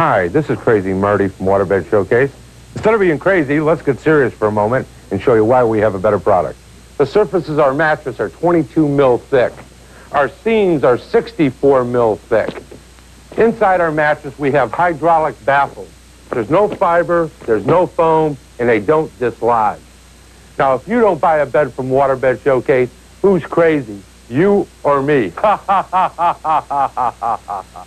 Hi, this is Crazy Marty from Waterbed Showcase. Instead of being crazy, let's get serious for a moment and show you why we have a better product. The surfaces of our mattress are 22 mil thick. Our seams are 64 mil thick. Inside our mattress, we have hydraulic baffles. There's no fiber, there's no foam, and they don't dislodge. Now, if you don't buy a bed from Waterbed Showcase, who's crazy? You or me? Ha ha ha ha ha ha ha ha ha.